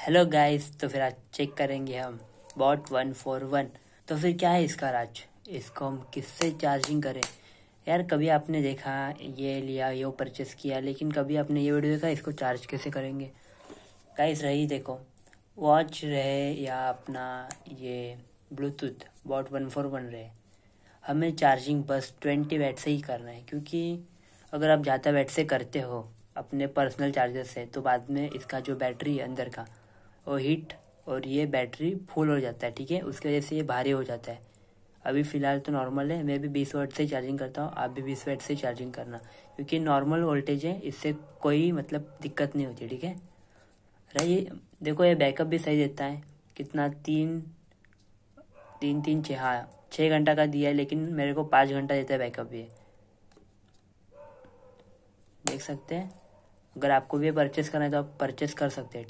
Hello guys तो फिर आज चेक करेंगे हम. बॉट वन फोर वन तो फिर क्या है इसका राज? इसको हम किससे चार्जिंग करें? यार, कभी आपने देखा, ये लिया, ये परचेस किया, लेकिन कभी आपने ये वीडियो देखा, इसको चार्ज कैसे करेंगे? गाइस रही देखो. वॉच रहे या अपना ये Bluetooth boAt one four one रहे. हमें चार्जिंग बस ट्वेंटी वैट से ही करना है, क्योंकि अगर आप ज़्यादा वैट से करते हो, अपने पर्सनल चार्जर से तो बाद में इसका जो बैटरी है अंदर का वो हीट और ये बैटरी फुल हो जाता है, ठीक है? उसकी वजह से ये भारी हो जाता है। अभी फ़िलहाल तो नॉर्मल है, मैं भी बीस वाट से चार्जिंग करता हूँ, आप भी बीस वाट से चार्जिंग करना, क्योंकि नॉर्मल वोल्टेज है, इससे कोई मतलब दिक्कत नहीं होती, ठीक है? रही देखो ये बैकअप भी सही देता है, कितना तीन तीन तीन छः हाँ छः घंटा का दिया है, लेकिन मेरे को पाँच घंटा देता है बैकअप ये। देख सकते हैं? अगर आपको भी परचेस करना है तो आप परचेस कर सकते हैं?